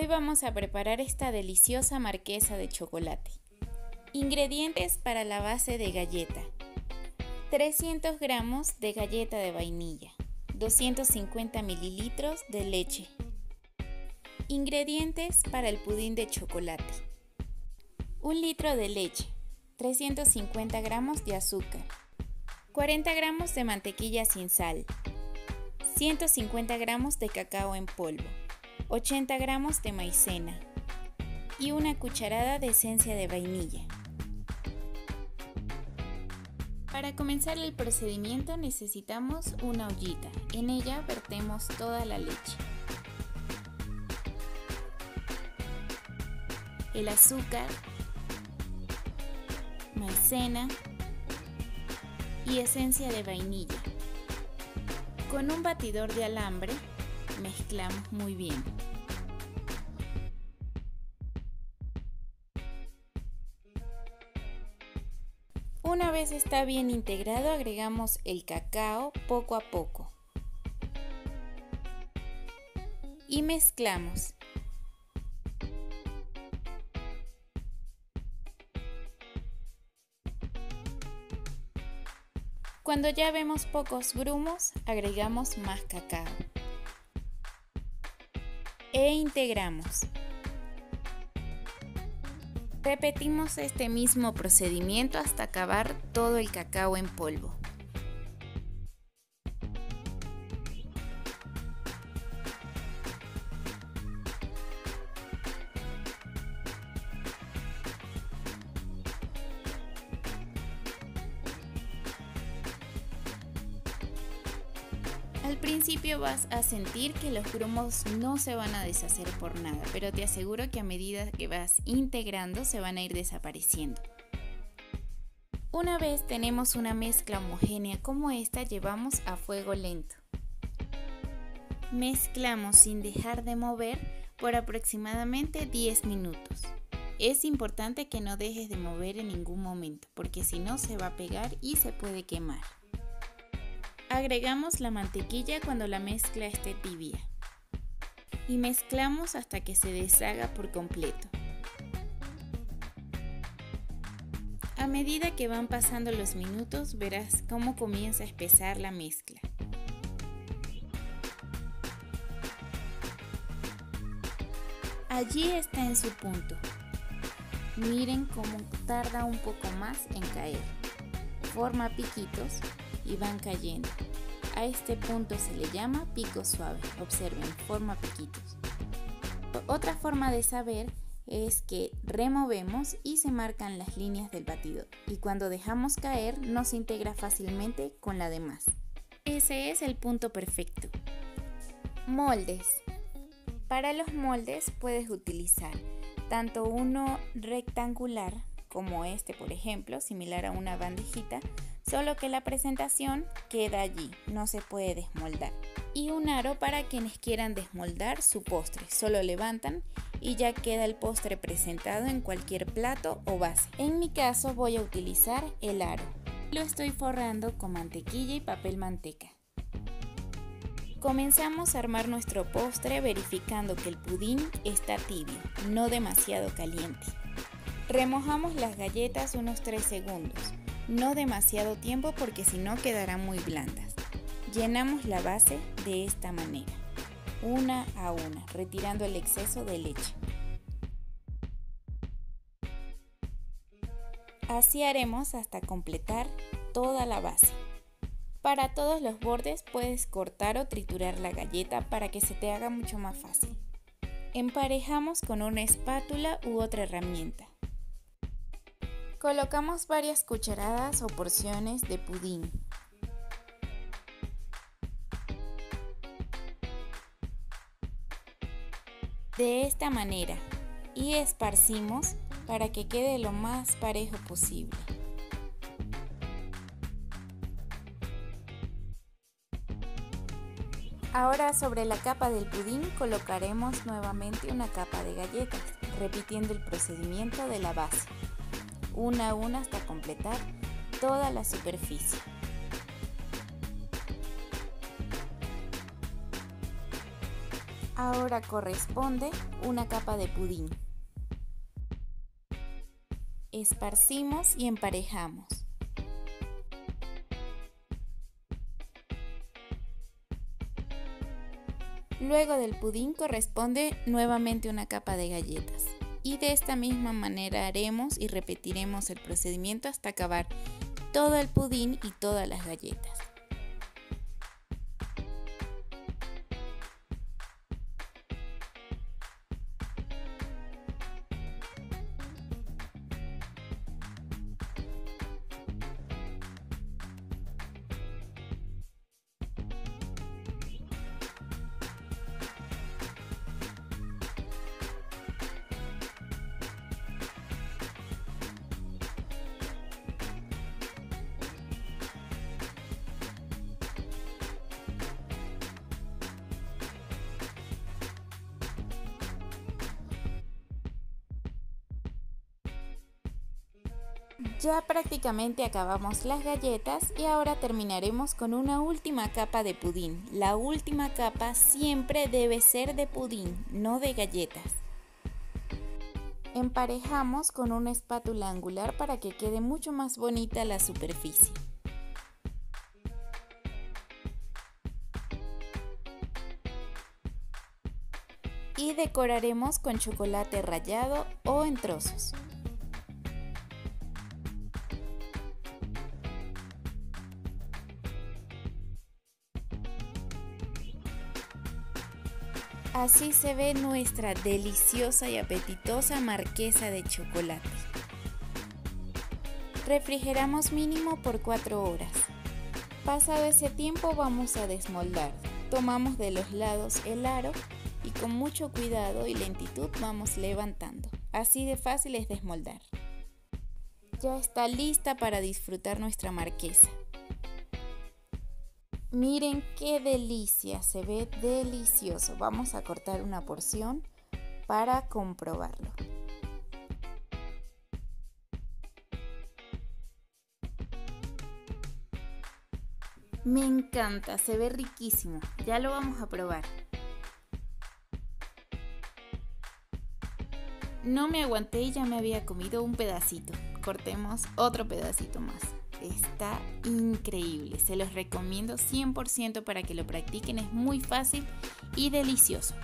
Hoy vamos a preparar esta deliciosa marquesa de chocolate. Ingredientes para la base de galleta. 300 gramos de galleta de vainilla. 250 mililitros de leche. Ingredientes para el pudín de chocolate. 1 litro de leche. 350 gramos de azúcar. 40 gramos de mantequilla sin sal. 150 gramos de cacao en polvo. 80 gramos de maicena y una cucharada de esencia de vainilla. Para comenzar el procedimiento necesitamos una ollita. En ella vertemos toda la leche. El azúcar, maicena y esencia de vainilla. Con un batidor de alambre mezclamos muy bien. Una vez está bien integrado agregamos el cacao poco a poco y mezclamos. Cuando ya vemos pocos grumos, agregamos más cacao e integramos. Repetimos este mismo procedimiento hasta acabar todo el cacao en polvo. Al principio vas a sentir que los grumos no se van a deshacer por nada, pero te aseguro que a medida que vas integrando se van a ir desapareciendo. Una vez tenemos una mezcla homogénea como esta, llevamos a fuego lento. Mezclamos sin dejar de mover por aproximadamente 10 minutos. Es importante que no dejes de mover en ningún momento, porque si no se va a pegar y se puede quemar. Agregamos la mantequilla cuando la mezcla esté tibia y mezclamos hasta que se deshaga por completo. A medida que van pasando los minutos verás cómo comienza a espesar la mezcla. Allí está en su punto. Miren cómo tarda un poco más en caer. Forma piquitos y van cayendo. A este punto se le llama pico suave. Observen, forma piquitos. Otra forma de saber es que removemos y se marcan las líneas del batido y cuando dejamos caer no se integra fácilmente con la demás. Ese es el punto perfecto. Moldes. Para los moldes puedes utilizar tanto uno rectangular como este por ejemplo, similar a una bandejita, solo que la presentación queda allí, no se puede desmoldar. Y un aro para quienes quieran desmoldar su postre, solo levantan y ya queda el postre presentado en cualquier plato o base. En mi caso voy a utilizar el aro. Lo estoy forrando con mantequilla y papel manteca. Comenzamos a armar nuestro postre verificando que el pudín está tibio, no demasiado caliente. Remojamos las galletas unos 3 segundos, no demasiado tiempo porque si no quedarán muy blandas. Llenamos la base de esta manera, una a una, retirando el exceso de leche. Así haremos hasta completar toda la base. Para todos los bordes puedes cortar o triturar la galleta para que se te haga mucho más fácil. Emparejamos con una espátula u otra herramienta. Colocamos varias cucharadas o porciones de pudín. De esta manera y esparcimos para que quede lo más parejo posible. Ahora sobre la capa del pudín colocaremos nuevamente una capa de galletas, repitiendo el procedimiento de la base una a una hasta completar toda la superficie. Ahora corresponde una capa de pudín. Esparcimos y emparejamos. Luego del pudín corresponde nuevamente una capa de galletas. Y de esta misma manera haremos y repetiremos el procedimiento hasta acabar todo el pudín y todas las galletas. Ya prácticamente acabamos las galletas y ahora terminaremos con una última capa de pudín. La última capa siempre debe ser de pudín, no de galletas. Emparejamos con una espátula angular para que quede mucho más bonita la superficie. Y decoraremos con chocolate rallado o en trozos. Así se ve nuestra deliciosa y apetitosa marquesa de chocolate. Refrigeramos mínimo por 4 horas. Pasado ese tiempo vamos a desmoldar. Tomamos de los lados el aro y con mucho cuidado y lentitud vamos levantando. Así de fácil es desmoldar. Ya está lista para disfrutar nuestra marquesa. Miren qué delicia, se ve delicioso. Vamos a cortar una porción para comprobarlo. Me encanta, se ve riquísimo. Ya lo vamos a probar. No me aguanté y ya me había comido un pedacito. Cortemos otro pedacito más. Está increíble, se los recomiendo 100% para que lo practiquen, es muy fácil y delicioso.